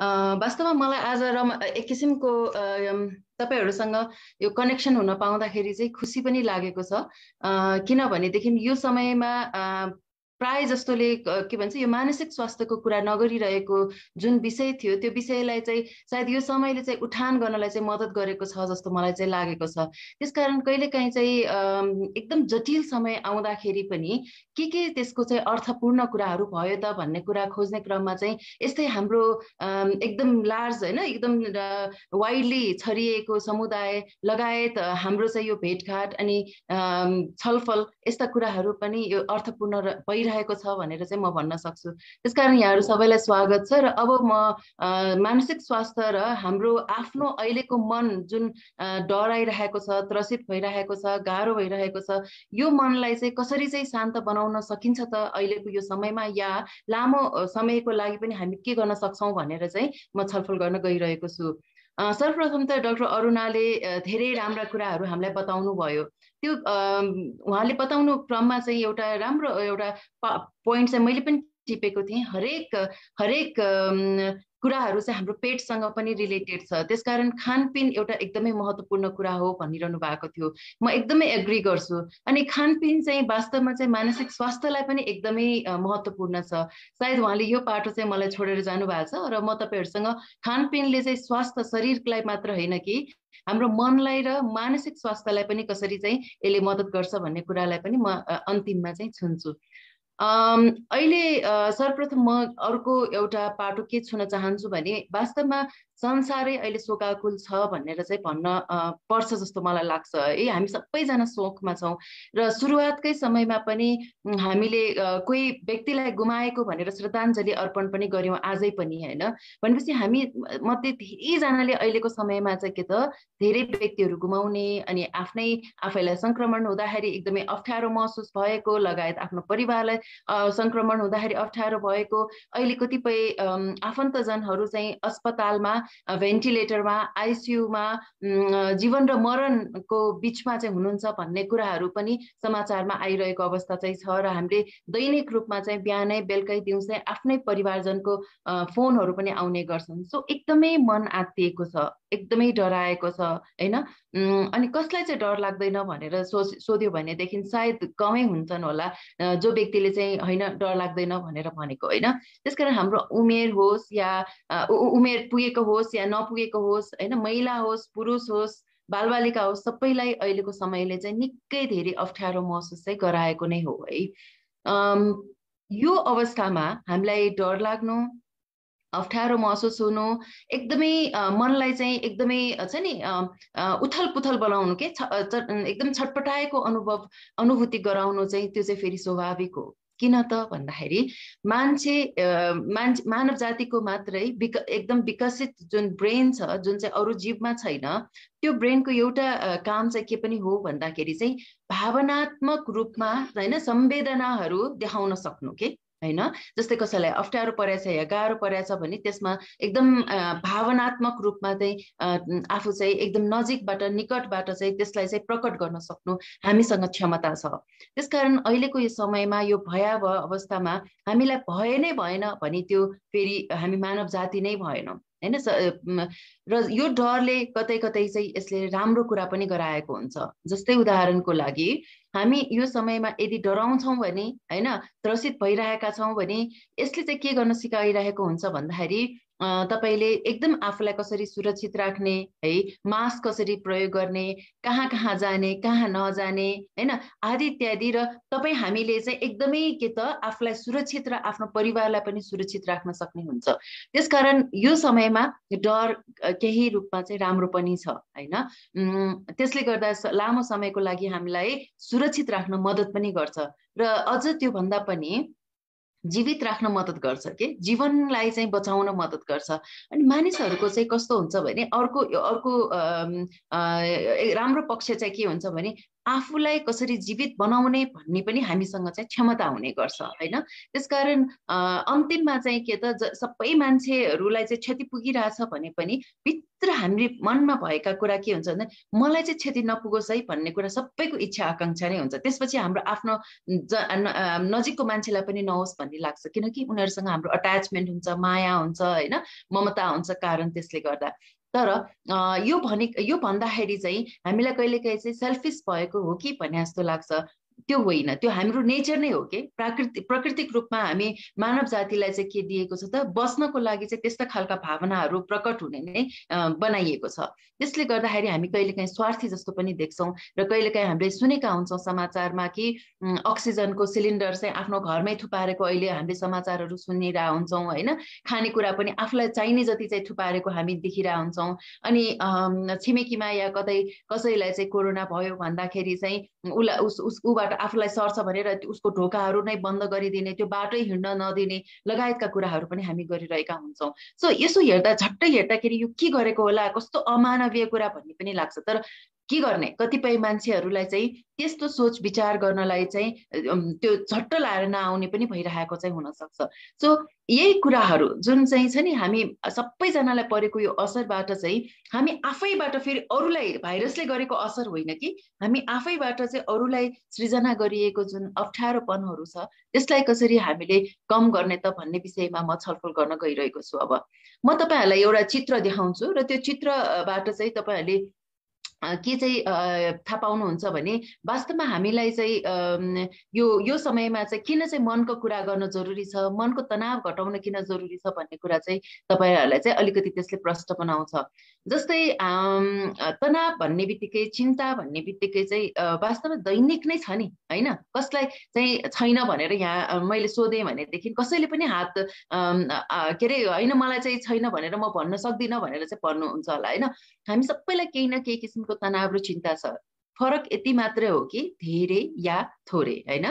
वास्तवमा मलाई आज रमा एक किसिमको तपाईँहरूसँग यो कनेक्सन हुन पाउँदाखेरि चाहिँ खुसी पनि लागेको छ। किनभनेदेखि यो समयमा प्राय जस्तोले के भन्छ यो मानसिक स्वास्थ्यको कुरा नगरिरहेको जुन विषय थियो त्यो विषयलाई चाहिँ सायद यो समयले चाहिँ उठान गर्नलाई चाहिँ मद्दत गरेको छ जस्तो मलाई चाहिँ लागेको छ। त्यसकारण कहिलेकाहीँ चाहिँ एकदम जटिल समय आउँदाखेरि पनि के के त्यसको चाहिँ अर्थपूर्ण कुराहरू भयो त भन्ने कुरा खोज्ने क्रममा चाहिँ यस्तै हाम्रो एकदम लार्ज होइन एकदम वाइडली छरिएको समुदाय लगायत हाम्रो चाहिँ यो भेटघाट अनि छलफल यस्ता कुराहरू पनि यो अर्थपूर्ण भइरहेको छ भनेर चाहिँ म भन्न सक्छु। त्यसकारण यहाँहरू सबैलाई स्वागत छ र अब म मानसिक स्वास्थ्य र हाम्रो आफ्नो अहिलेको मन जुन डराइरहेको छ त्रसित भइरहेको छ गाह्रो भइरहेको छ यो मनलाई चाहिँ कसरी चाहिँ शान्त बनाउन सकिन्छ त अहिलेको यो समयमा या लामो समयको लागि पनि हामी के गर्न सक्छौँ भनेर चाहिँ म छलफल गर्न गइरहेको छु। सर्वप्रथम त डाक्टर अरुणाले धेरै राम्रा कुराहरू हामीलाई बताउनु भयो त्यो उहाँले बताउनु क्रममा चाहिँ एउटा राम्रो एउटा पोइन्ट चाहिँ मैले पनि टिपेको थिएँ। हरेक हरेक कुराहरू चाहिँ हाम्रो पेटसँग पनि रिलेटेड छ। त्यसकारण खानपिन एउटा एकदमै महत्त्वपूर्ण कुरा हो भनिरहनु भएको थियो। म एकदमै एग्री गर्छु। अनि खानपिन चाहिँ वास्तवमा चाहिँ मानसिक स्वास्थ्यलाई पनि एकदमै महत्त्वपूर्ण छ। सायद उहाँले यो पाटो चाहिँ मलाई छोडेर जानुभएको छ र म तपाईँहरूसँग खानपिनले चाहिँ स्वास्थ्य शरीरलाई मात्र होइन कि हाम्रो मनलाई र मानसिक स्वास्थ्यलाई पनि कसरी चाहिँ यसले मद्दत गर्छ भन्ने कुरालाई पनि म अन्तिममा चाहिँ छुन्छु। अहिले सर्वप्रथम म अर्को एउटा पाटो के छुन चाहन्छु भने वास्तवमा संसारै अहिले शोकाकुल छ भनेर चाहिँ भन्न पर्छ जस्तो मलाई लाग्छ। है हामी सबैजना शोकमा छौँ र सुरुवातकै समयमा पनि हामीले कोही व्यक्तिलाई गुमाएको भनेर श्रद्धाञ्जली अर्पण पनि गऱ्यौँ आजै पनि होइन? भनेपछि हामी मध्ये धेरैजनाले अहिलेको समयमा चाहिँ के त धेरै व्यक्तिहरू गुमाउने अनि आफ्नै आफैलाई सङ्क्रमण हुँदाखेरि एकदमै अप्ठ्यारो महसुस भएको लगायत आफ्नो परिवारलाई सङ्क्रमण हुँदाखेरि अप्ठ्यारो भएको। अहिले कतिपय आफन्तजनहरू चाहिँ अस्पतालमा भेन्टिलेटरमा आइसियुमा जीवन र मरणको बिचमा चाहिँ हुनुहुन्छ भन्ने कुराहरू पनि समाचारमा आइरहेको अवस्था चाहिँ छ र हामीले दैनिक रूपमा चाहिँ बिहानै बेलुकै दिउँसै आफ्नै परिवारजनको फोनहरू पनि आउने गर्छन्। सो एकदमै मन आत्तिएको छ। एकदमै डराएको छ होइन? अनि कसलाई चाहिँ डर लाग्दैन भनेर सो सोध्यो भनेदेखि सायद कमै हुन्छन् होला जो व्यक्तिले चाहिँ होइन डर लाग्दैन भनेर भनेको होइन? त्यस कारण हाम्रो उमेर होस् या उमेर पुगेको होस् या नपुगेको होस् होइन? महिला होस् पुरुष होस् बालबालिका होस् सबैलाई अहिलेको समयले चाहिँ निकै धेरै अप्ठ्यारो महसुस चाहिँ गराएको नै हो है। यो अवस्थामा हामीलाई डर लाग्नु अप्ठ्यारो महसुस हुनु एकदमै मनलाई चाहिँ एकदमै छ नि उथल पुथल बनाउनु के? एकदम छटपटाएको अनुभव अनुभूति गराउनु चाहिँ त्यो चाहिँ फेरि स्वाभाविक हो। किन त भन्दाखेरि मान्छे मान्छे मानव जातिको मात्रै विक एकदम विकसित जुन ब्रेन छ जुन चाहिँ अरू जीवमा छैन त्यो ब्रेनको एउटा काम चाहिँ के पनि हो भन्दाखेरि चाहिँ भावनात्मक रूपमा होइन संवेदनाहरू देखाउन सक्नु के? होइन? जस्तै कसैलाई अप्ठ्यारो परेछ या गाह्रो परेछ भने त्यसमा एकदम भावनात्मक रूपमा चाहिँ आफू चाहिँ एकदम नजिकबाट निकटबाट चाहिँ त्यसलाई चाहिँ प्रकट गर्न सक्नु हामीसँग क्षमता छ। त्यसकारण अहिलेको यो समयमा यो भयावह अवस्थामा हामीलाई भए नै भएन भने त्यो फेरि हामी मानव जाति नै भएनौँ। होइन र यो डरले कतै कतै चाहिँ यसले राम्रो कुरा पनि गराएको हुन्छ। जस्तै उदाहरणको लागि हामी यो समयमा यदि डराउँछौँ भने होइन त्रसित भइरहेका छौँ भने यसले चाहिँ के गर्न सिकाइरहेको हुन्छ भन्दाखेरि तपाईँले एकदम आफूलाई कसरी सुरक्षित राख्ने है मास्क कसरी प्रयोग गर्ने कहाँ कहाँ जाने कहाँ नजाने होइन आदि इत्यादि र तपाईँ हामीले चाहिँ एकदमै के त आफूलाई सुरक्षित र आफ्नो परिवारलाई पनि सुरक्षित राख्न सक्ने हुन्छ। त्यसकारण यो समयमा डर केही रूपमा चाहिँ राम्रो पनि छ होइन। त्यसले गर्दा लामो समयको लागि हामीलाई सुरक्षित राख्न मद्दत पनि गर्छ। र अझ त्योभन्दा पनि जीवित राख्न मद्दत गर्छ कि? जीवनलाई चाहिँ बचाउन मद्दत गर्छ। अनि मानिसहरूको चाहिँ कस्तो हुन्छ भने अर्को अर्को राम्रो पक्ष चाहिँ के हुन्छ भने आफूलाई कसरी जीवित बनाउने भन्ने पनि हामीसँग चाहिँ क्षमता हुने गर्छ होइन? त्यसकारण अन्तिममा चाहिँ के त सबै मान्छेहरूलाई चाहिँ क्षति पुगिरहेछ भने पनि भित्र हामीले मनमा भएका कुरा के हुन्छ भने मलाई चाहिँ क्षति नपुगोस् है भन्ने कुरा सबैको इच्छा आकाङ्क्षा नै हुन्छ। त्यसपछि हाम्रो आफ्नो नजिकको मान्छेलाई पनि नहोस् भन्ने लाग्छ। किनकि उनीहरूसँग हाम्रो अट्याचमेन्ट हुन्छ माया हुन्छ होइन? ममता हुन्छ कारण त्यसले गर्दा। तर यो भने यो भन्दाखेरि चाहिँ हामीलाई कहिलेकाहीँ चाहिँ सेल्फिस भएको हो कि भन्ने जस्तो लाग्छ। त्यो होइन त्यो हाम्रो नेचर नै हो कि? प्राकृतिक प्राकृतिक रूपमा हामी मानव जातिलाई चाहिँ के दिएको छ त? बस्नको लागि चाहिँ त्यस्ता खालका भावनाहरू प्रकट हुने नै बनाइएको छ। त्यसले गर्दाखेरि हामी कहिलेकाहीँ स्वार्थी जस्तो पनि देख्छौँ र कहिलेकाहीँ हामीले सुनेका हुन्छौँ समाचारमा कि अक्सिजनको सिलिन्डर चाहिँ आफ्नो घरमै थुपारेको अहिले हामीले समाचारहरू सुनिरहेको हुन्छौँ होइन? खानेकुरा पनि आफूलाई चाहिने जति चाहिँ थुपारेको हामी देखिरहेको हुन्छौँ। अनि छिमेकीमा या कतै कसैलाई चाहिँ कोरोना भयो भन्दाखेरि चाहिँ उसलाई उस आफूलाई सर्छ भनेर उसको ढोकाहरू नै बन्द गरिदिने त्यो बाटै हिँड्न नदिने लगायतका कुराहरू पनि हामी गरिरहेका हुन्छौँ। सो यसो हेर्दा झट्टै हेर्दाखेरि यो के गरेको होला कस्तो अमानवीय कुरा भन्ने पनि लाग्छ। तर के गर्ने? कतिपय मान्छेहरूलाई चाहिँ त्यस्तो सोच विचार गर्नलाई चाहिँ त्यो झट्ट लाएर नआउने पनि भइरहेको चाहिँ हुनसक्छ। सो यही कुराहरू जुन चाहिँ छ नि हामी सबैजनालाई परेको यो असरबाट चाहिँ हामी आफैबाट फेरि अरूलाई भाइरसले गरेको असर होइन कि हामी आफैबाट चाहिँ अरूलाई सृजना गरिएको जुन अप्ठ्यारोपनहरू छ त्यसलाई कसरी हामीले कम गर्ने त भन्ने विषयमा म छलफल गर्न गइरहेको छु अब। म तपाईँहरूलाई एउटा चित्र देखाउँछु र त्यो चित्रबाट चाहिँ तपाईँहरूले के चाहिँ थाहा पाउनुहुन्छ भने वास्तवमा हामीलाई चाहिँ यो यो समयमा चाहिँ किन चाहिँ मनको कुरा गर्न जरुरी छ मनको तनाव घटाउन किन जरुरी छ भन्ने कुरा चाहिँ तपाईँहरूलाई चाहिँ अलिकति त्यसले प्रश्न बनाउँछ। जस्तै तनाव भन्ने बित्तिकै चिन्ता भन्ने बित्तिकै चाहिँ वास्तवमा दैनिक नै छ नि होइन? कसलाई चाहिँ छैन भनेर यहाँ मैले सोधेँ भनेदेखि कसैले पनि हात के अरे होइन मलाई चाहिँ छैन भनेर म भन्न सक्दिनँ भनेर चाहिँ भन्नुहुन्छ होला होइन? हामी सबैलाई केही न केही किसिमको तनाव र चिन्ता छ। फरक यति मात्रै हो कि धेरै या थोरै होइन?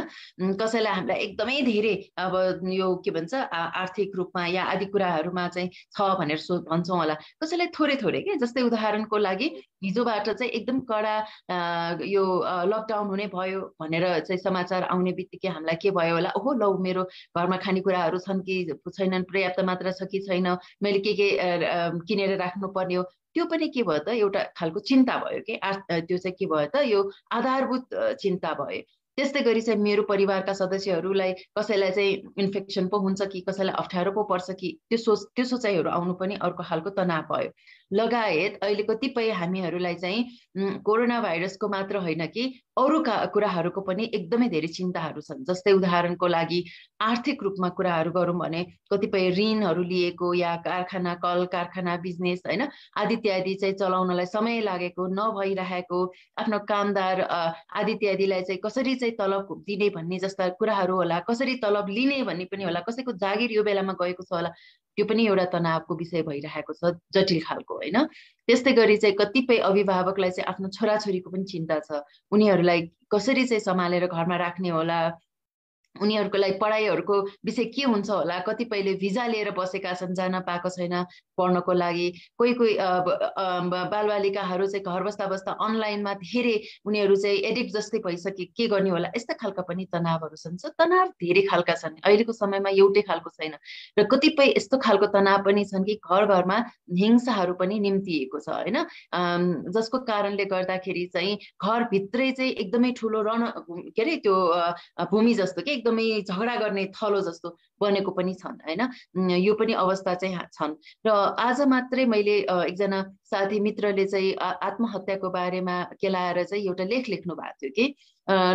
कसैलाई हामीलाई एकदमै धेरै अब यो के भन्छ आर्थिक रूपमा या आदि कुराहरूमा चाहिँ छ भनेर सो भन्छौँ होला। कसैलाई थोरै थोरै के? जस्तै उदाहरणको लागि हिजोबाट चाहिँ एकदम कडा यो लकडाउन हुने भयो भनेर चाहिँ समाचार आउने बित्तिकै हामीलाई के भयो होला? ओहो लौ मेरो घरमा खानेकुराहरू छन् कि छैनन् पर्याप्त मात्रा छ कि छैन? मैले के के किनेर राख्नु पर्ने हो? त्यो पनि के भयो त एउटा खालको चिन्ता भयो कि त्यो चाहिँ के भयो त यो आधारभूत चिन्ता भयो। त्यस्तै गरी चाहिँ मेरो परिवारका सदस्यहरूलाई कसैलाई चाहिँ इन्फेक्सन पो हुन्छ कि कसैलाई अप्ठ्यारो पो पर्छ कि त्यो सोच त्यो सोचाइहरू आउनु पनि अर्को खालको तनाव भयो। लगायत अहिले कतिपय हामीहरूलाई चाहिँ कोरोना भाइरसको मात्र होइन कि अरू कुराहरूको पनि एकदमै धेरै चिन्ताहरू छन्। जस्तै उदाहरणको लागि आर्थिक रूपमा कुराहरू गरौँ भने कतिपय ऋणहरू लिएको या कारखाना कल कारखाना बिजनेस होइन आदि इत्यादि चाहिँ चलाउनलाई समय लागेको नभइरहेको आफ्नो कामदार आदि इत्यादिलाई चाहिँ कसरी चाहिँ तलब दिने भन्ने जस्ता कुराहरू होला कसरी तलब लिने भन्ने पनि होला कसैको जागिर यो बेलामा गएको छ होला त्यो पनि एउटा तनावको विषय भइरहेको छ जटिल खालको होइन? त्यस्तै गरी चाहिँ कतिपय अभिभावकलाई चाहिँ आफ्नो छोराछोरीको पनि चिन्ता छ। उनीहरूलाई कसरी चाहिँ सम्हालेर घरमा राख्ने होला? उनीहरूको लागि पढाइहरूको विषय के हुन्छ होला? कतिपयले भिजा लिएर बसेका छन् जान पाएको छैन पढ्नको लागि। कोही कोही बालबालिकाहरू चाहिँ घर बस्दा बस्दा अनलाइनमा धेरै उनीहरू चाहिँ एडिक्ट जस्तै भइसके के गर्ने होला? यस्ता खालका पनि तनावहरू छन्। तनाव धेरै खालका छन्। अहिलेको समयमा एउटै खालको छैन। र कतिपय यस्तो खालको तनाव पनि छन् कि घर घरमा हिंसाहरू पनि निम्तिएको छ होइन? जसको कारणले गर्दाखेरि चाहिँ घरभित्रै चाहिँ एकदमै ठुलो रण के अरे त्यो भूमि जस्तो कि एकदमै झगडा गर्ने थलो जस्तो बनेको पनि छन् होइन? यो पनि अवस्था चाहिँ छन्। र आज मात्रै मैले एकजना साथी मित्रले चाहिँ आत्महत्याको बारेमा केलाएर चाहिँ एउटा लेख लेख्नु भएको थियो कि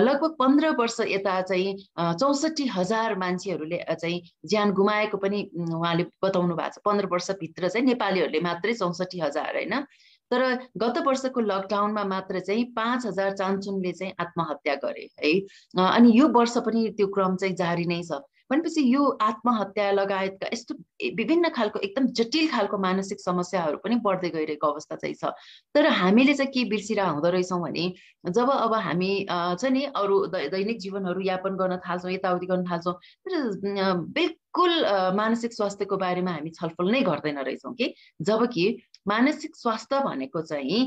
लगभग पन्ध्र वर्ष यता चाहिँ चौसठी हजार मान्छेहरूले चाहिँ ज्यान गुमाएको पनि उहाँले बताउनु भएको छ। पन्ध्र वर्षभित्र चाहिँ नेपालीहरूले मात्रै चौसठी हजार होइन? तर गत वर्षको लकडाउनमा मात्र चाहिँ पाँच हजार चान्चुनले चाहिँ आत्महत्या गरे है? अनि यो वर्ष पनि त्यो क्रम चाहिँ जारी नै छ। भनेपछि यो आत्महत्या लगायतका यस्तो विभिन्न खालको एकदम जटिल खालको मानसिक समस्याहरू पनि बढ्दै गइरहेको अवस्था चाहिँ छ। तर हामीले चाहिँ के बिर्सिरह हुँदो रहेछौँ भने जब अब हामी चाहिँ नि अरू दैनिक जीवनहरू यापन गर्न थाल्छौँ यताउति गर्न थाल्छौँ तर बिल्कुल मानसिक स्वास्थ्यको बारेमा हामी छलफल नै गर्दैन रहेछौँ कि? जब कि मानसिक स्वास्थ्य भनेको चाहिँ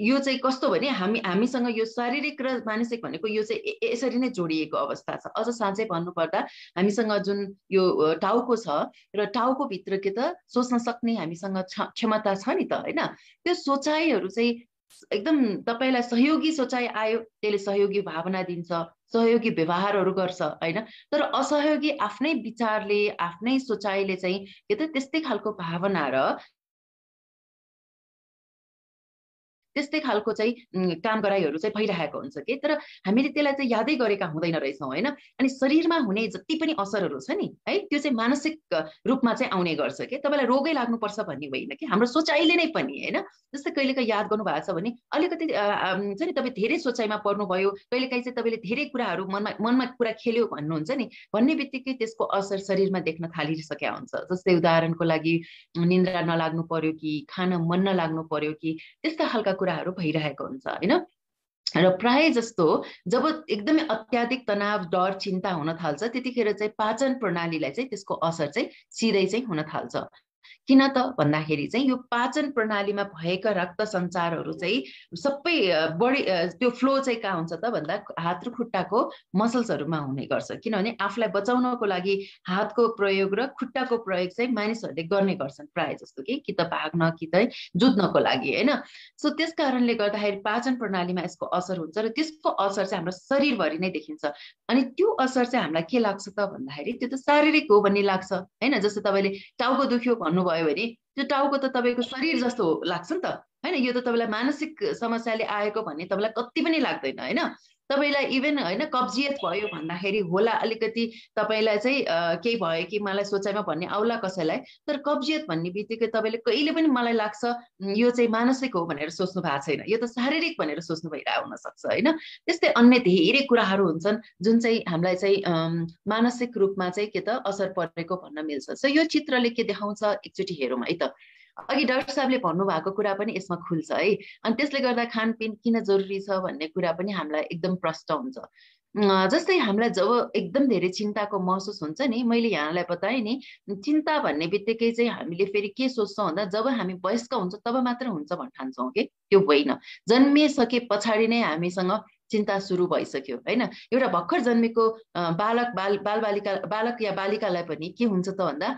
यो चाहिँ कस्तो भने हामी हामीसँग यो शारीरिक र मानसिक भनेको यो चाहिँ यसरी नै जोडिएको अवस्था छ। अझ साँच्चै भन्नुपर्दा हामीसँग जुन यो टाउको छ र टाउको भित्र के त सोच्न सक्ने हामीसँग क्षमता छ नि त होइन? त्यो सोचाइहरू चाहिँ एकदम तपाईँलाई सहयोगी सोचाइ आयो त्यसले सहयोगी भावना दिन्छ सहयोगी व्यवहारहरू गर्छ होइन? तर असहयोगी आफ्नै विचारले आफ्नै सोचाइले चाहिँ के त त्यस्तै खालको भावना र त्यस्तै खालको चाहिँ काम गराइहरू चाहिँ भइरहेको हुन्छ कि? तर हामीले त्यसलाई चाहिँ यादै गरेका हुँदैन रहेछौँ होइन? अनि शरीरमा हुने जति पनि असरहरू छ नि है त्यो चाहिँ मानसिक रूपमा चाहिँ आउने गर्छ कि? तपाईँलाई रोगै लाग्नुपर्छ भन्ने होइन कि? हाम्रो सोचाइले नै पनि होइन? जस्तै कहिलेकाहीँ याद गर्नु भएको छ भने अलिकति छ नि तपाईँ धेरै सोचाइमा पर्नुभयो कहिलेकाहीँ चाहिँ तपाईँले धेरै कुराहरू मनमा मनमा कुरा खेल्यो भन्नुहुन्छ नि भन्ने बित्तिकै त्यसको असर शरीरमा देख्न थालिसकेका हुन्छ। जस्तै उदाहरणको लागि निन्द्रा नलाग्नु पर्यो कि खान मन नलाग्नु पर्यो कि त्यस्ता खालका कुराहरू भइरहेको हुन्छ होइन? र प्राय जस्तो जब एकदमै अत्याधिक तनाव डर चिन्ता हुन थाल्छ त्यतिखेर चाहिँ पाचन प्रणालीलाई चाहिँ त्यसको असर चाहिँ सिधै चाहिँ हुन थाल्छ। किन त? भन्दाखेरि चाहिँ यो पाचन प्रणालीमा भएका रक्त सञ्चारहरू चाहिँ सबै बढी त्यो फ्लो चाहिँ कहाँ हुन्छ त भन्दा हात र खुट्टाको मसल्सहरूमा हुने गर्छ। किनभने आफूलाई बचाउनको लागि हातको प्रयोग र खुट्टाको प्रयोग चाहिँ मानिसहरूले गर्ने गर्छन् प्रायः जस्तो कि कि त भाग्न कि त जुत्नको लागि होइन? सो त्यस कारणले गर्दाखेरि पाचन प्रणालीमा यसको असर हुन्छ र त्यसको असर चाहिँ हाम्रो शरीरभरि नै देखिन्छ। अनि त्यो असर चाहिँ हामीलाई के लाग्छ त भन्दाखेरि त्यो त शारीरिक हो भन्ने लाग्छ होइन? जस्तो तपाईँले टाउको दुख्यो भन्नुभयो भयो भने त्यो टाउको त तपाईँको शरीर जस्तो लाग्छ नि त। होइन यो त तपाईँलाई मानसिक समस्याले आएको भन्ने तपाईँलाई कति पनि लाग्दैन होइन? तपाईँलाई इभन होइन कब्जियत भयो भन्दाखेरि होला अलिकति तपाईँलाई चाहिँ केही भयो कि मलाई सोचाइमा भन्ने आउला कसैलाई तर कब्जियत भन्ने बित्तिकै तपाईँले कहिले पनि मलाई लाग्छ यो चाहिँ मानसिक हो भनेर सोच्नु भएको छैन। यो त शारीरिक भनेर सोच्नु भइरहेको हुनसक्छ होइन? त्यस्तै अन्य धेरै कुराहरू हुन्छन् जुन चाहिँ हामीलाई चाहिँ मानसिक रूपमा चाहिँ के त असर परेको भन्न मिल्छ। सो यो चित्रले के देखाउँछ एकचोटि हेरौँ है त। अघि डाक्टर साहबले भन्नुभएको कुरा पनि यसमा खुल्छ है। अनि त्यसले गर्दा खानपिन किन जरुरी छ भन्ने कुरा पनि हामीलाई एकदम प्रष्ट हुन्छ। जस्तै हामीलाई जब एकदम धेरै चिन्ताको महसुस हुन्छ नि मैले यहाँलाई बताएँ नि चिन्ता भन्ने बित्तिकै चाहिँ हामीले फेरि के सोच्छौँ भन्दा जब हामी वयस्क हुन्छ तब मात्र हुन्छ भन्न ठान्छौँ कि? त्यो होइन। जन्मिसके पछाडि नै हामीसँग चिन्ता सुरु भइसक्यो होइन? एउटा भर्खर जन्मेको बालक बाल बालबालिका बालक या बालिकालाई पनि के हुन्छ त भन्दा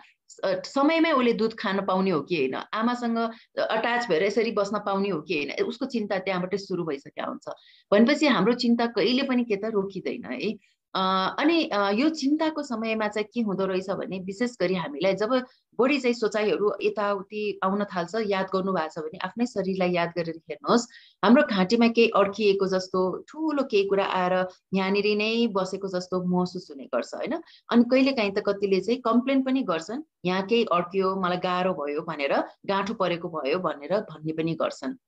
समयमै उसले दुध खान पाउने हो कि होइन? आमासँग अट्याच भएर यसरी बस्न पाउने हो कि होइन? उसको चिन्ता त्यहाँबाटै सुरु भइसकेका हुन्छ। भनेपछि हाम्रो चिन्ता कहिले पनि के त रोकिँदैन है। अनि यो चिन्ताको समयमा चाहिँ के हुँदो रहेछ भने विशेष गरी हामीलाई जब बढी चाहिँ सोचाइहरू यताउति आउन थाल्छ याद गर्नु भएको छ भने आफ्नै शरीरलाई याद गरेर हेर्नुहोस्। हाम्रो घाँटीमा केही अड्किएको जस्तो ठुलो केही कुरा आएर यहाँनिर नै बसेको जस्तो महसुस हुने गर्छ होइन? अनि कहिलेकाहीँ त कतिले चाहिँ कम्प्लेन पनि गर्छन् यहाँ केही अड्कियो मलाई गाह्रो भयो भनेर गाँठो परेको भयो भनेर भन्ने पनि गर्छन्।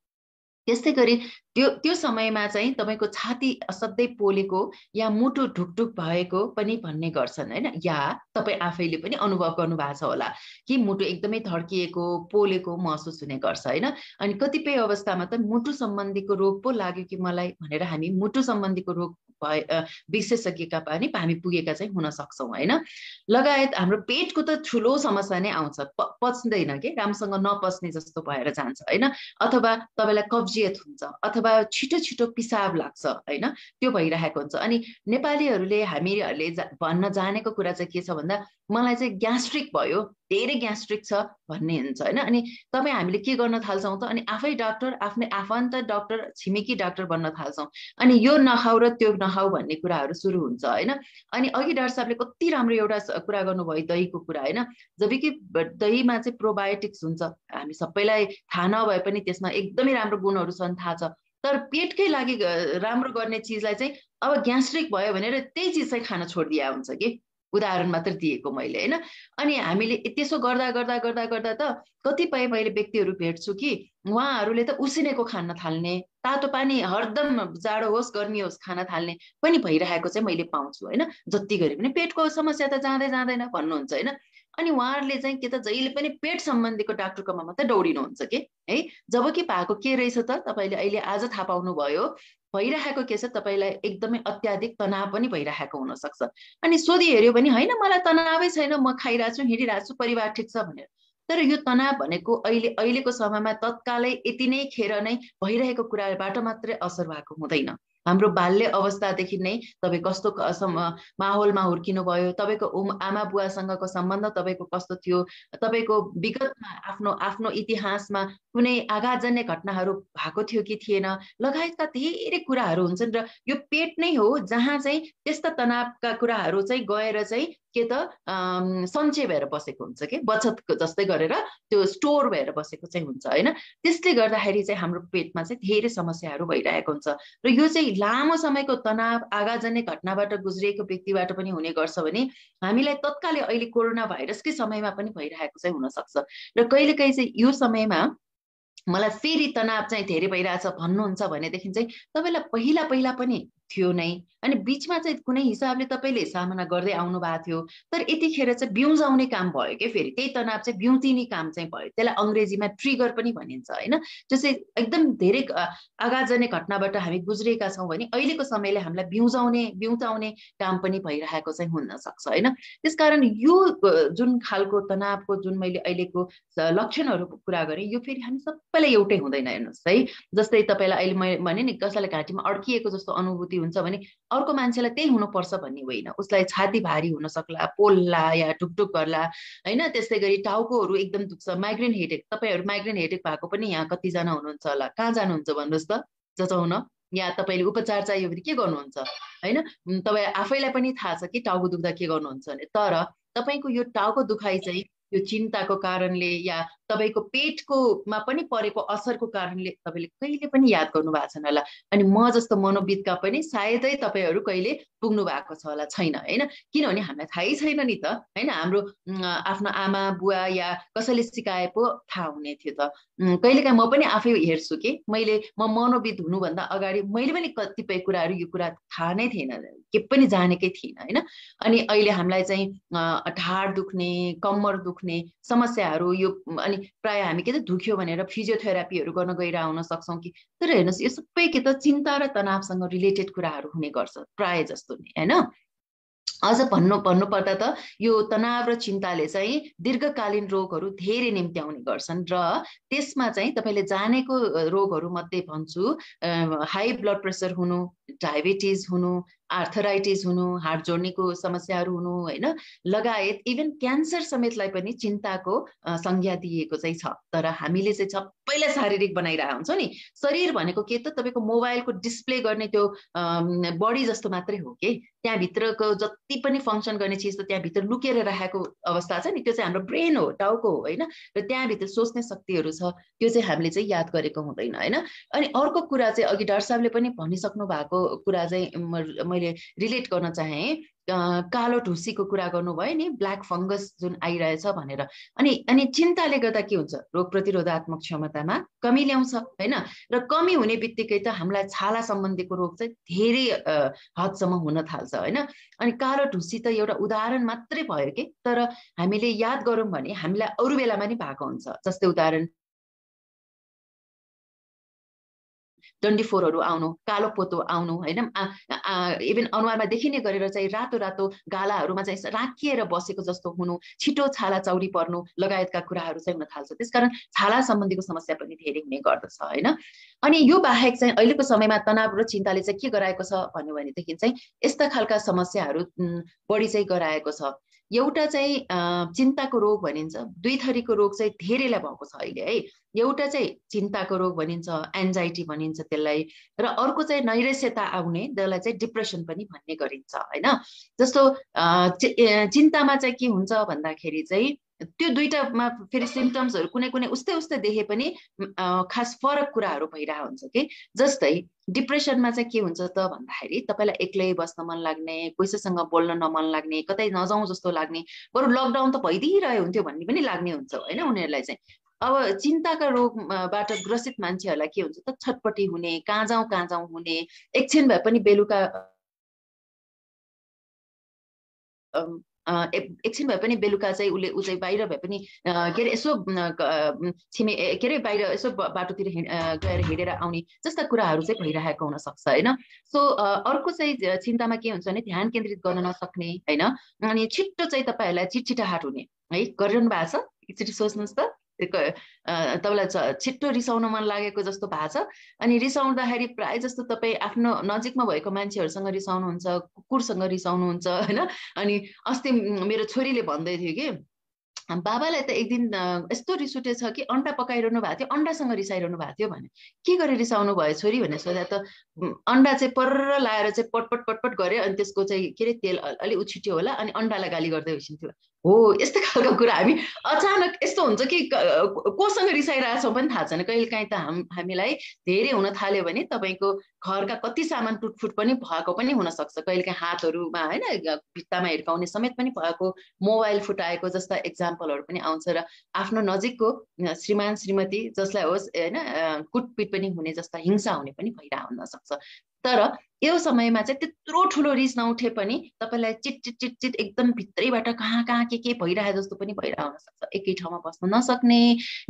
त्यस्तै गरी त्यो त्यो समयमा चाहिँ तपाईँको छाती असाध्यै पोलेको या मुटु ढुकढुक भएको पनि भन्ने गर्छन् होइन? या तपाईँ आफैले पनि अनुभव गर्नु भएको छ होला कि मुटु एकदमै थड्किएको पोलेको महसुस हुने गर्छ होइन? अनि कतिपय अवस्थामा त मुटु सम्बन्धीको रोग पो लाग्यो कि मलाई भनेर हामी मुटु सम्बन्धीको रोग भए विशेषज्ञका पनि हामी पुगेका चाहिँ हुन सक्छौँ होइन? लगायत हाम्रो पेटको त ठुलो समस्या नै आउँछ पच्दैन कि? राम्रोसँग नपच्ने जस्तो भएर जान्छ होइन? अथवा तपाईँलाई कब्जियत हुन्छ अथवा छिटो छिटो पिसाब लाग्छ होइन? त्यो भइरहेको हुन्छ। अनि नेपालीहरूले हामीहरूले भन्न जानेको कुरा चाहिँ के छ भन्दा मलाई चाहिँ ग्यास्ट्रिक भयो। धेरै ग्यास्ट्रिक छ। भन्ने हुन्छ होइन? अनि तपाईँ हामीले के गर्न थाल्छौँ त? अनि आफै डाक्टर आफ्नै आफन्त डाक्टर छिमेकी डाक्टर बन्न थाल्छौँ। अनि यो नखाऊ र त्यो नखाऊ भन्ने कुराहरू सुरु हुन्छ होइन? अनि अघि डाक्टर साहबले कति राम्रो एउटा कुरा गर्नुभयो दहीको कुरा होइन? जब कि दहीमा चाहिँ प्रोबायोटिक्स हुन्छ हामी सबैलाई थाहा नभए पनि त्यसमा एकदमै राम्रो गुणहरू छन् थाहा छ। तर पेटकै लागि राम्रो गर्ने चिजलाई चाहिँ अब ग्यास्ट्रिक भयो भनेर त्यही चिज चाहिँ खान छोडिदिया हुन्छ कि? उदाहरण मात्र दिएको मैले होइन? अनि हामीले त्यसो गर्दा गर्दा गर्दा गर्दा त कतिपय मैले व्यक्तिहरू भेट्छु कि उहाँहरूले त उसिनेको खान थाल्ने तातो पानी हरदम जाडो होस् गर्मी होस् खान थाल्ने पनि भइरहेको चाहिँ मैले पाउँछु होइन? जति गरे पनि पेटको समस्या त जाँदै जाँदैन भन्नुहुन्छ होइन? अनि उहाँहरूले चाहिँ के त जहिले पनि पेट सम्बन्धीको डाक्टरकोमा मात्रै दौडिनुहुन्छ कि? है? जब कि भएको के रहेछ त? तपाईँले अहिले आज थाहा पाउनुभयो भइरहेको के छ? तपाईँलाई एकदमै अत्याधिक तनाव पनि भइरहेको हुनसक्छ अनि सोधि हेऱ्यो भने होइन मलाई तनावै छैन म खाइरहेको छु हिँडिरहेको छु परिवार ठिक छ भनेर। तर यो तनाव भनेको अहिले अहिलेको समयमा तत्कालै यति नै खेर नै भइरहेको कुराबाट मात्रै असर भएको हुँदैन। हाम्रो बाल्य अवस्थादेखि नै तपाईँ कस्तो माहौलमा हुर्किनुभयो? तपाईँको उम आमा बुवासँगको सम्बन्ध तपाईँको कस्तो थियो? तपाईँको विगतमा आफ्नो आफ्नो इतिहासमा कुनै आघातजन्य घटनाहरू भएको थियो कि थिएन। लगायतका धेरै कुराहरू हुन्छन् र यो पेट नै हो जहाँ चाहिँ त्यस्ता तनावका कुराहरू चाहिँ गएर चाहिँ के त सञ्चय भएर बसेको हुन्छ कि? बचत जस्तै गरेर त्यो स्टोर भएर बसेको चाहिँ हुन्छ होइन? त्यसले गर्दाखेरि चाहिँ हाम्रो पेटमा चाहिँ धेरै समस्याहरू भइरहेको हुन्छ। र यो चाहिँ लामो समयको तनाव आगाजन्य घटनाबाट गुज्रिएको व्यक्तिबाट पनि हुने गर्छ भने हामीलाई तत्कालै अहिले कोरोना भाइरसकै समयमा पनि भइरहेको चाहिँ हुनसक्छ। र कहिलेकाहीँ चाहिँ यो समयमा मलाई फेरि तनाव चाहिँ धेरै भइरहेछ भन्नुहुन्छ भनेदेखि चाहिँ तपाईँलाई पहिला पहिला पनि थियो नै। अनि बिचमा चाहिँ कुनै हिसाबले तपाईँले सामना गर्दै आउनु भएको थियो। तर यतिखेर चाहिँ बिउजाउने काम भयो क्या फेरि? त्यही तनाव चाहिँ बिउतिने काम चाहिँ भयो। त्यसलाई अङ्ग्रेजीमा ट्रिगर पनि भनिन्छ होइन? चाहिँ एकदम धेरै आघातजन्य घटनाबाट हामी गुज्रिएका छौँ भने अहिलेको समयले हामीलाई बिउजाउने बिउताउने काम पनि भइरहेको चाहिँ हुनसक्छ होइन? त्यसकारण यो जुन खालको तनावको जुन मैले अहिलेको लक्षणहरूको कुरा गरेँ यो फेरि हामी सबैलाई एउटै हुँदैन हेर्नुहोस् है। जस्तै तपाईँलाई अहिले मैले भने नि कसैलाई घाँटीमा अड्किएको जस्तो अनुभूति हुन्छ भने अर्को मान्छेलाई त्यही हुनुपर्छ भन्ने होइन। उसलाई छाती भारी हुन सक्ला पोल्ला या टुकटुक गर्ला होइन? त्यस्तै गरी टाउकोहरू एकदम दुख्छ माइग्रेन हेडेक तपाईँहरू माइग्रेन हेडेक भएको पनि यहाँ कतिजना हुनुहुन्छ होला। कहाँ जानुहुन्छ भन्नुहोस् त? जचाउन। या तपाईँले उपचार चाहियो भने के गर्नुहुन्छ? होइन? तपाईँ आफैलाई पनि थाहा छ कि टाउको दुख्दा के गर्नुहुन्छ भने। तर तपाईँको यो टाउको दुखाइ चाहिँ यो चिन्ताको कारणले या तपाईँको पेटकोमा पनि परेको असरको कारणले तपाईँले कहिले पनि याद गर्नु भएको छैन होला। अनि म जस्तो मनोविदका पनि सायदै तपाईँहरू कहिले पुग्नु भएको छ होला छैन होइन? किनभने हामीलाई थाहै छैन नि त होइन? हाम्रो आफ्नो आमा बुवा या कसैले सिकाए पो थाहा हुने थियो त। कहिलेकाहीँ म पनि आफै हेर्छु कि मैले म मनोविद हुनुभन्दा अगाडि मैले पनि कतिपय कुराहरू यो कुरा थाहा नै थिएन के पनि जानेकै थिइनँ होइन? अनि अहिले हामीलाई चाहिँ ढाड दुख्ने कम्मर दुख्ने समस्याहरू यो अनि प्रायः हामी के त दुख्यो भनेर फिजियोथेरापीहरू गर्न गएर आउन सक्छौँ कि? तर हेर्नुहोस् यो सबै के त चिन्ता र तनावसँग रिलेटेड कुराहरू हुने गर्छ प्रायः जस्तो नि होइन? अझ भन्नु भन्नुपर्दा त यो तनाव र चिन्ताले चाहिँ दीर्घकालीन रोगहरू धेरै निम्त्याउने गर्छन् र त्यसमा चाहिँ तपाईँले जानेको रोगहरू मध्ये भन्छु हाई ब्लड प्रेसर हुनु डायबिटिज हुनु आर्थराइटिस हुनु हार्ट जोड्नेको समस्याहरू हुनु होइन? लगायत इभन क्यान्सर समेतलाई पनि चिन्ताको संज्ञा दिएको चाहिँ छ। तर हामीले चाहिँ सबैलाई शारीरिक बनाइरहेको हुन्छौँ नि। शरीर भनेको के त? तपाईँको मोबाइलको डिस्प्ले गर्ने त्यो बडी जस्तो मात्रै हो कि? त्यहाँभित्रको जति पनि फङ्सन गर्ने चिज त त्यहाँभित्र लुकेर राखेको अवस्था छ नि। त्यो चाहिँ हाम्रो ब्रेन हो टाउको हो होइन? र त्यहाँभित्र सोच्ने शक्तिहरू छ त्यो चाहिँ हामीले चाहिँ याद गरेको हुँदैन होइन? अनि अर्को कुरा चाहिँ अघि डाक्टर साहबले पनि भनिसक्नु भएको कुरा चाहिँ मैले रिलेट गर्न चाहेँ कालो ढुसीको कुरा गर्नुभयो नि ब्ल्याक फङ्गस जुन आइरहेछ भनेर। अनि अनि चिन्ताले गर्दा के हुन्छ? रोग प्रतिरोधात्मक क्षमतामा कमी ल्याउँछ होइन? र कमी हुने बित्तिकै त हामीलाई छाला सम्बन्धीको रोग चाहिँ धेरै हदसम्म हुन थाल्छ होइन? अनि कालो ढुसी त एउटा उदाहरण मात्रै भयो कि? तर हामीले याद गरौँ भने हामीलाई अरू बेलामा नि भएको हुन्छ। जस्तै उदाहरण डन्डी फोरहरू आउनु कालो पोतो आउनु होइन? इभन अनुहारमा देखिने गरेर चाहिँ रातो रातो गालाहरूमा चाहिँ राखिएर बसेको जस्तो हुनु छिटो छाला चौरी पर्नु लगायतका कुराहरू चाहिँ हुन थाल्छ। त्यसकारण छाला सम्बन्धीको समस्या पनि धेरै हुने गर्दछ होइन? अनि यो बाहेक चाहिँ अहिलेको समयमा तनाव र चिन्ताले चाहिँ के गराएको छ भन्यो भनेदेखि चाहिँ यस्ता खालका समस्याहरू बढी चाहिँ गराएको छ। एउटा चाहिँ चिन्ताको रोग भनिन्छ। दुई थरीको रोग चाहिँ धेरैलाई भएको छ अहिले है। एउटा चाहिँ चिन्ताको रोग भनिन्छ एन्जाइटी भनिन्छ त्यसलाई र अर्को चाहिँ नैराश्यता आउने त्यसलाई चाहिँ डिप्रेसन पनि भन्ने गरिन्छ होइन। जस्तो चिन्तामा चाहिँ के हुन्छ भन्दाखेरि चाहिँ त्यो दुइटामा फेरि सिम्टम्सहरू कुनै कुनै उस्तै उस्तै देखे पनि खास फरक कुराहरू भइरहेको हुन्छ कि? जस्तै डिप्रेसनमा चाहिँ के हुन्छ त भन्दाखेरि तपाईँलाई एक्लै बस्न मन लाग्ने कसैसँग बोल्न नमन लाग्ने कतै नजाउँ जस्तो लाग्ने बरु लकडाउन त भइदिइरह्यो हुन्थ्यो भन्ने पनि लाग्ने हुन्छ होइन उनीहरूलाई चाहिँ। अब चिन्ताका रोगबाट ग्रसित मान्छेहरूलाई के हुन्छ त छटपट्टि हुने कहाँ जाउँ कहाँ जाउँ हुने एकछिन भए पनि बेलुका एकछिन भए पनि बेलुका चाहिँ उसले ऊ चाहिँ बाहिर भए पनि के अरे यसो छिमे के अरे बाहिर यसो बाटोतिर गएर हिँडेर आउने जस्ता कुराहरू चाहिँ भइरहेको हुनसक्छ होइन? सो अर्को चाहिँ चिन्तामा के हुन्छ भने ध्यान केन्द्रित गर्न नसक्ने होइन? अनि छिट्टो चाहिँ तपाईँहरूलाई चिटचिटाहाट हुने है? गरिरहनु भएको छ? एकचोटि सोच्नुहोस् त। तपाईँलाई छिट्टो रिसाउन मन लागेको जस्तो भएको छ। अनि रिसाउँदाखेरि प्रायः जस्तो तपाईँ आफ्नो नजिकमा भएको मान्छेहरूसँग रिसाउनुहुन्छ कुकुरसँग रिसाउनुहुन्छ होइन? अनि अस्ति मेरो छोरीले भन्दै थियो कि बाबालाई त एक दिन यस्तो रिस उठेछ कि अन्डा पकाइरहनु भएको थियो अन्डासँग रिसाइरहनु भएको थियो भने के गरेर रिसाउनु भयो छोरी? भनेर सोधा त अन्डा चाहिँ पर्र लाएर चाहिँ पटपट पटपट गऱ्यो अनि त्यसको चाहिँ के अरे तेल अलिक उछिट्यो होला अनि अन्डालाई गाली गर्दै उसिन्थ्यो हो यस्तै खालको कुरा हामी अचानक यस्तो हुन्छ कि कोसँग रिसाइरहेछौँ पनि थाहा छैन। कहिले काहीँ त हाम हामीलाई धेरै हुन थाल्यो भने तपाईँको घरका कति सामान टुटफुट पनि भएको पनि हुनसक्छ। कहिले काहीँ हातहरूमा होइन भित्तामा हिर्काउने समेत पनि भएको मोबाइल फुटाएको जस्ता इक्जाम्पलहरू पनि आउँछ र आफ्नो नजिकको श्रीमान श्रीमती जसलाई होस् होइन कुटपिट पनि हुने जस्ता हिंसा हुने पनि भइरह हुन सक्छ तर यो समयमा चाहिँ त्यत्रो ठुलो रिस नउठे पनि तपाईँलाई चिट चिट चिट चिट एकदम भित्रैबाट कहाँ कहाँ के के भइरहेको जस्तो पनि भइरहेको हुनसक्छ एकै ठाउँमा बस्न नसक्ने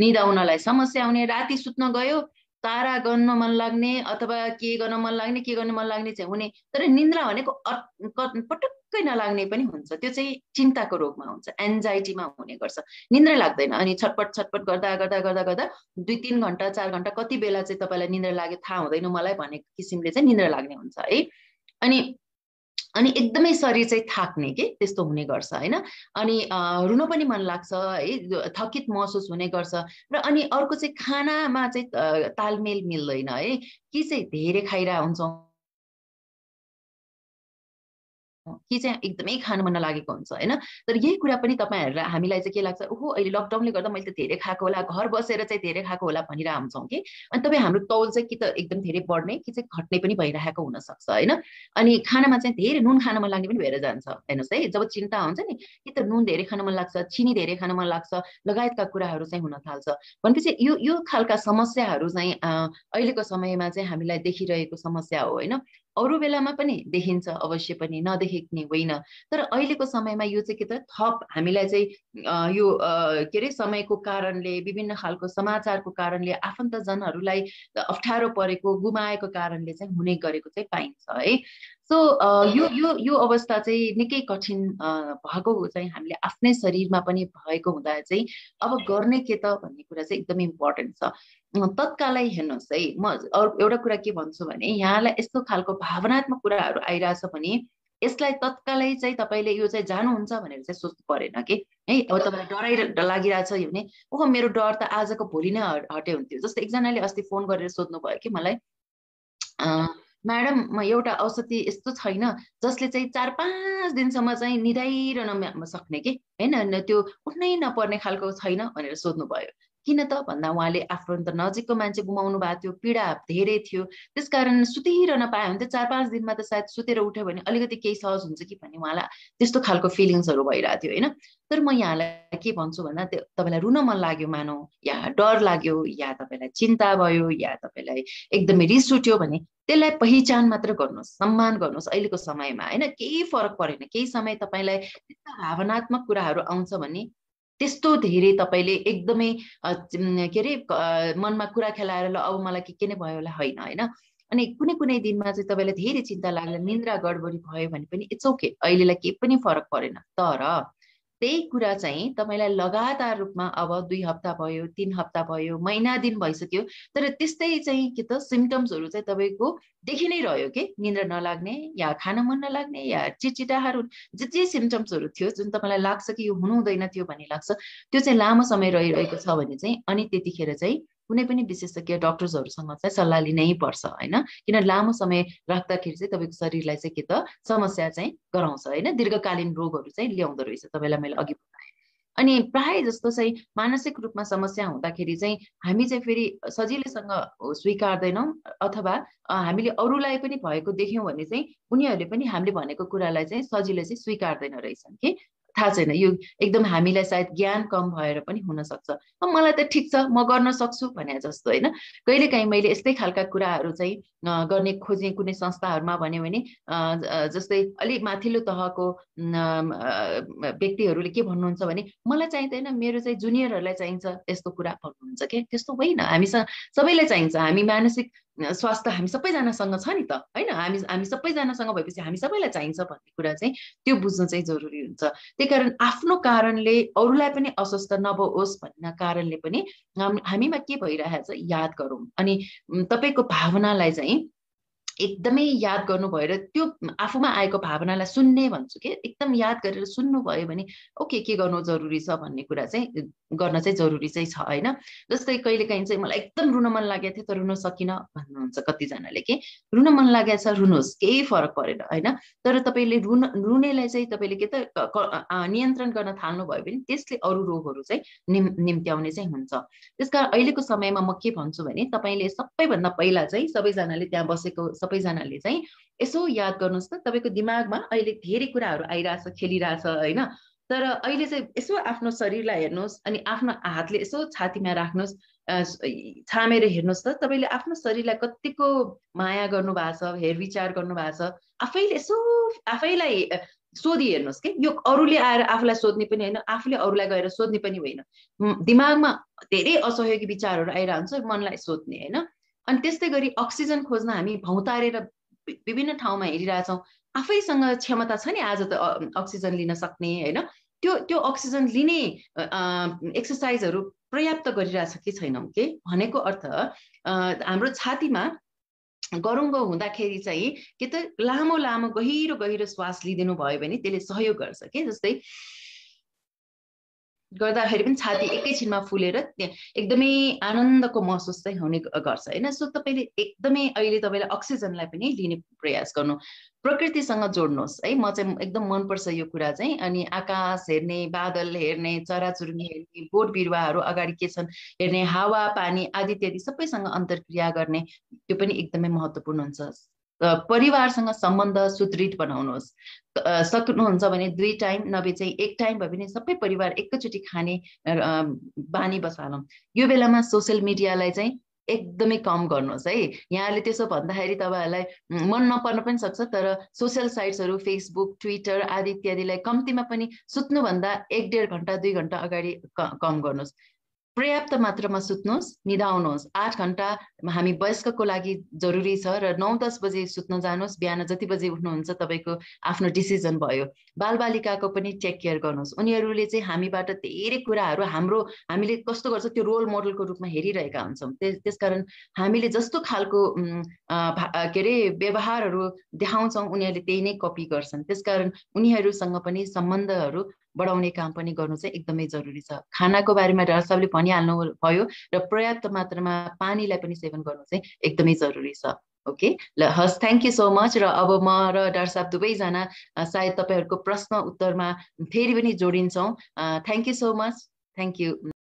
निद आउनलाई समस्या आउने राति सुत्न गयो तारा गर्न मन लाग्ने अथवा के गर्न मन लाग्ने के गर्न मन लाग्ने चाहिँ हुने। तर निन्द्रा भनेको पटक्कै नलाग्ने पनि हुन्छ। त्यो चाहिँ चिन्ताको रोगमा हुन्छ एन्जाइटीमा हुने गर्छ। निन्द्रा लाग्दैन अनि छटपट छटपट गर्दा गर्दा गर्दा गर्दा दुई तिन घन्टा चार घन्टा कति बेला चाहिँ तपाईँलाई निन्द्रा लाग्यो थाहा हुँदैन मलाई भनेको किसिमले चाहिँ निन्द्रा लाग्ने हुन्छ है। अनि अनि एकदमै शरीर चाहिँ थाक्ने के? त्यस्तो हुने गर्छ होइन? अनि रुन पनि मन लाग्छ है? थकित महसुस हुने गर्छ। र अनि अर्को चाहिँ खानामा चाहिँ तालमेल मिल्दैन है? कि चाहिँ धेरै खाइरह हुन्छौँ कि चाहिँ एकदमै खानु मन लागेको हुन्छ होइन? तर यही कुरा पनि तपाईँहरूलाई हामीलाई चाहिँ के लाग्छ ओहो अहिले लकडाउनले गर्दा मैले त धेरै खाएको होला घर बसेर चाहिँ धेरै खाएको होला भनिरह हुन्छौँ कि? अनि तपाईँ हाम्रो तौल चाहिँ कि त एकदम धेरै बढ्ने कि चाहिँ घट्ने पनि भइरहेको हुनसक्छ होइन? अनि खानामा चाहिँ धेरै नुन खान मन लाग्ने पनि भएर जान्छ हेर्नुहोस् है? जब चिन्ता हुन्छ नि कि त नुन धेरै खान मन लाग्छ चिनी धेरै खान मन लाग्छ लगायतका कुराहरू चाहिँ हुन थाल्छ। भनेपछि यो यो खालका समस्याहरू चाहिँ अहिलेको समयमा चाहिँ हामीलाई देखिरहेको समस्या हो होइन? अरू बेलामा पनि देखिन्छ अवश्य पनि नदेखिने होइन। तर अहिलेको समयमा यो चाहिँ के त थप हामीलाई चाहिँ यो के अरे समयको कारणले विभिन्न खालको समाचारको कारणले आफन्तजनहरूलाई अप्ठ्यारो परेको गुमाएको कारणले चाहिँ हुने गरेको चाहिँ पाइन्छ है। सो यो यो यो अवस्था चाहिँ निकै कठिन भएको चाहिँ हामीले आफ्नै शरीरमा पनि भएको हुँदा चाहिँ अब गर्ने के त भन्ने कुरा चाहिँ एकदमै इम्पोर्टेन्ट छ। तत्कालै हेर्नुहोस् है म एउटा कुरा के भन्छु भने यहाँलाई यस्तो खालको भावनात्मक कुराहरू आइरहेछ भने यसलाई तत्कालै चाहिँ तपाईँले यो चाहिँ जानुहुन्छ भनेर चाहिँ सोच्नु परेन कि? है अब तपाईँलाई डराइ लागिरहेछ भने ओहो मेरो डर त आजको भोलि नै हटे हुन्थ्यो। जस्तो एकजनाले अस्ति फोन गरेर सोध्नु भयो कि मलाई म्याडम म एउटा औषधि यस्तो छैन जसले चाहिँ चार पाँच दिनसम्म चाहिँ निधाइरहन सक्ने कि? होइन त्यो उठ्नै नपर्ने खालको छैन भनेर सोध्नु भयो किन त भन्दा उहाँले आफ्नो त नजिकको मान्छे गुमाउनु भएको थियो पीडा धेरै थियो। त्यस कारण सुतिरहन पायो भने त चार पाँच दिनमा त सायद सुतेर उठ्यो भने अलिकति केही सहज हुन्छ कि भन्ने उहाँलाई त्यस्तो खालको फिलिङ्सहरू भइरहेको थियो होइन? तर म यहाँलाई के भन्छु भन्दा त्यो तपाईँलाई रुन मन लाग्यो मानौ या डर लाग्यो या तपाईँलाई चिन्ता भयो या तपाईँलाई एकदमै रिस उठ्यो भने त्यसलाई पहिचान मात्र गर्नुहोस् सम्मान गर्नुहोस् अहिलेको समयमा होइन? केही फरक परेन। केही समय तपाईँलाई भावनात्मक कुराहरू आउँछ भने त्यस्तो धेरै तपाईँले एकदमै के अरे मनमा कुरा खेलाएर ल अब मलाई के के नै भयो होला होइन होइन। अनि कुनै कुनै दिनमा चाहिँ तपाईँलाई धेरै चिन्ता लाग्ला निन्द्रा गडबडी भयो भने पनि इट्स ओके अहिलेलाई केही पनि फरक परेन। तर त्यही कुरा चाहिँ तपाईँलाई लगातार रूपमा अब दुई हप्ता भयो तिन हप्ता भयो महिना दिन भइसक्यो। तर त्यस्तै चाहिँ के त सिम्टम्सहरू चाहिँ तपाईँको देखि नै रह्यो कि? निन्द्रा नलाग्ने या खान मन नलाग्ने या चिटचिटाहरू जे जे सिम्टम्सहरू थियो जुन तपाईँलाई लाग्छ कि यो हुनु हुँदैन थियो भन्ने लाग्छ त्यो चाहिँ लामो समय रहिरहेको छ भने चाहिँ अनि त्यतिखेर चाहिँ कुनै पनि विशेषज्ञ डक्टर्सहरूसँग चाहिँ सल्लाह लिनै पर्छ होइन? किन लामो समय राख्दाखेरि चाहिँ तपाईँको शरीरलाई चाहिँ के त समस्या चाहिँ गराउँछ होइन? दीर्घकालीन रोगहरू चाहिँ ल्याउँदो रहेछ तपाईँलाई मैले अघि बताएँ। अनि प्राय जस्तो चाहिँ मानसिक रूपमा समस्या हुँदाखेरि चाहिँ हामी चाहिँ फेरि सजिलैसँग स्वीकार्दैनौँ अथवा हामीले अरूलाई पनि भएको देख्यौँ भने चाहिँ उनीहरूले पनि हामीले भनेको कुरालाई चाहिँ सजिलै चाहिँ स्वीकार्दैन रहेछन् कि? थाहा छैन। यो एकदम हामीलाई सायद ज्ञान कम भएर पनि हुनसक्छ मलाई त ठिक छ म गर्न सक्छु भने जस्तो होइन? कहिलेकाहीँ मैले यस्तै खालका कुराहरू चाहिँ गर्ने खोज्ने कुनै संस्थाहरूमा भन्यो भने जस्तै अलिक माथिल्लो तहको व्यक्तिहरूले के भन्नुहुन्छ भने मलाई चाहिँदैन मेरो चाहिँ जुनियरहरूलाई चाहिन्छ यस्तो कुरा भन्नुहुन्छ क्या? त्यस्तो होइन। हामीसँग सबैलाई चाहिन्छ। हामी मानसिक स्वास्थ्य हामी सबैजनासँग छ नि त। होइन हामी हामी सबैजनासँग भएपछि हामी सबैलाई चाहिन्छ भन्ने कुरा चाहिँ त्यो बुझ्नु चाहिँ जरुरी हुन्छ। त्यही कारण आफ्नो कारणले अरूलाई पनि अस्वस्थ नभओस् भन्ने कारणले पनि हामीमा के भइरहेछ याद गरौँ। अनि तपाईँको भावनालाई चाहिँ एकदमै याद गर्नु भएर त्यो आफूमा आएको भावनालाई सुन्ने भन्छु कि एकदम याद गरेर सुन्नुभयो भने ओके के गर्नु जरुरी छ भन्ने कुरा चाहिँ गर्न चाहिँ जरुरी चाहिँ छ होइन? जस्तै कहिलेकाहीँ चाहिँ मलाई एकदम रुन मन लागेको थियो तर रुन सकिनँ भन्नुहुन्छ कतिजनाले कि रुन मन लागेको छ रुनुहोस् केही फरक परेन होइन? तर तपाईँले रुन रुनेलाई चाहिँ तपाईँले के त नियन्त्रण गर्न थाल्नुभयो भने त्यसले अरू रोगहरू चाहिँ निम् निम्त्याउने चाहिँ हुन्छ। त्यस अहिलेको समयमा म के भन्छु भने तपाईँले सबैभन्दा पहिला चाहिँ सबैजनाले त्यहाँ बसेको सबैजनाले चाहिँ यसो याद गर्नुहोस् त तपाईँको दिमागमा अहिले धेरै कुराहरू आइरहेछ खेलिरहेछ होइन? तर अहिले चाहिँ यसो आफ्नो शरीरलाई हेर्नुहोस् अनि आफ्नो हातले यसो छातीमा राख्नुहोस् छामेर हेर्नुहोस् त तपाईँले आफ्नो शरीरलाई कतिको माया गर्नुभएको छ हेरविचार गर्नुभएको छ आफैले यसो आफैलाई सोधि हेर्नुहोस् कि? यो अरूले आएर आफूलाई सोध्ने पनि होइन आफूले अरूलाई गएर सोध्ने पनि होइन। दिमागमा धेरै असहयोगी विचारहरू आइरहन्छ मनलाई सोध्ने होइन? अनि त्यस्तै गरी अक्सिजन खोज्न हामी भौतारेर विभिन्न ठाउँमा हेरिरहेछौँ। आफैसँग क्षमता छ नि आज त अक्सिजन लिन सक्ने होइन? त्यो त्यो अक्सिजन लिने एक्सर्साइजहरू पर्याप्त गरिरहेछ कि छैनौँ के? भनेको अर्थ हाम्रो छातीमा गरुङ्गो हुँदाखेरि चाहिँ कि त लामो लामो गहिरो गहिरो श्वास लिइदिनु भयो भने त्यसले सहयोग गर्छ के? जस्तै गर्दाखेरि पनि छाती एकैछिनमा फुलेर एकदमै आनन्दको महसुस चाहिँ हुने गर्छ। होइन सो तपाईँले एकदमै अहिले तपाईँले अक्सिजनलाई पनि लिने प्रयास गर्नु प्रकृतिसँग जोड्नुहोस्। है म चाहिँ एकदम मनपर्छ यो कुरा चाहिँ। अनि आकाश हेर्ने बादल हेर्ने चराचुरुङ्गी हेर्ने बोट बिरुवाहरू अगाडि के छन् हेर्ने हावा पानी आदि इत्यादि सबैसँग अन्तर्क्रिया गर्ने त्यो पनि एकदमै महत्त्वपूर्ण हुन्छ। परिवारसँग सम्बन्ध सुदृढ बनाउनुहोस्। सक्नुहुन्छ भने दुई टाइम नभए चाहिँ एक टाइम भए पनि सबै परिवार एकैचोटि खाने बानी बसालौँ। यो बेलामा सोसियल मिडियालाई चाहिँ एकदमै कम गर्नुहोस् है। यहाँले त्यसो भन्दाखेरि तपाईँहरूलाई मन नपर्न पनि सक्छ तर सोसियल साइट्सहरू फेसबुक ट्विटर आदि इत्यादिलाई कम्तीमा पनि सुत्नुभन्दा एक डेढ घन्टा दुई घन्टा अगाडि कम गर्नुहोस्। पर्याप्त मात्रामा सुत्नुहोस् निधाउनुहोस्। आठ घन्टा हामी वयस्कको लागि जरुरी छ र नौ दस बजे सुत्न जानुहोस् बिहान जति बजे उठ्नुहुन्छ तपाईँको आफ्नो डिसिजन भयो। बालबालिकाको पनि टेक केयर गर्नुहोस्। उनीहरूले चाहिँ हामीबाट धेरै कुराहरू हाम्रो हामीले कस्तो गर्छ त्यो रोल मोडलको रूपमा हेरिरहेका हुन्छौँ। त्यसकारण हामीले जस्तो खालको के अरे व्यवहारहरू देखाउँछौँ उनीहरूले त्यही नै कपी गर्छन्। त्यसकारण उनीहरूसँग पनि सम्बन्धहरू बढाउने काम पनि गर्नु चाहिँ एकदमै जरुरी छ। खानाको बारेमा डाक्टर साहबले भनिहाल्नु भयो र पर्याप्त मात्रामा पानीलाई पनि सेवन गर्नु चाहिँ एकदमै जरुरी छ। ओके? ल हस् थ्याङ्क यू सो मच र अब म र डाक्टर साहब दुवैजना सायद तपाईँहरूको प्रश्न उत्तरमा फेरि पनि जोडिन्छौँ। Thank you so much thank you